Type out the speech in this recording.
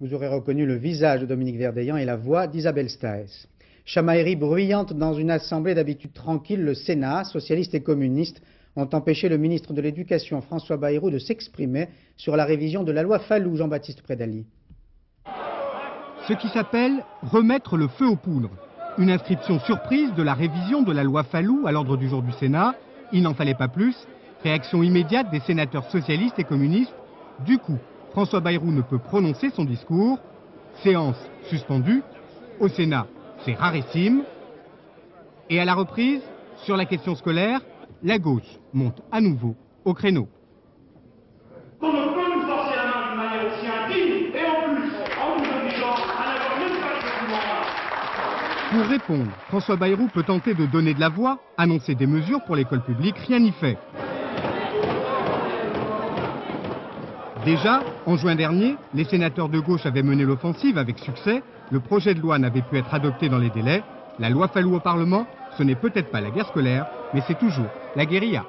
Vous aurez reconnu le visage de Dominique Verdeillan et la voix d'Isabelle Staes. Chamaillerie bruyante dans une assemblée d'habitude tranquille, le Sénat, socialiste et communiste, ont empêché le ministre de l'Éducation, François Bayrou, de s'exprimer sur la révision de la loi Fallou, Jean-Baptiste Prédali. Ce qui s'appelle remettre le feu aux poudres. Une inscription surprise de la révision de la loi Fallou à l'ordre du jour du Sénat. Il n'en fallait pas plus. Réaction immédiate des sénateurs socialistes et communistes. Du coup, François Bayrou ne peut prononcer son discours. Séance suspendue. Au Sénat, c'est rarissime. Et à la reprise, sur la question scolaire, la gauche monte à nouveau au créneau. On ne peut nous forcer la main d'une manière aussi indigne et en plus en nous obligeant à n'avoir même pas ce pouvoir. Pour répondre, François Bayrou peut tenter de donner de la voix, annoncer des mesures pour l'école publique, rien n'y fait. Déjà, en juin dernier, les sénateurs de gauche avaient mené l'offensive avec succès. Le projet de loi n'avait pu être adopté dans les délais. La loi Fallou au Parlement, ce n'est peut-être pas la guerre scolaire, mais c'est toujours la guérilla.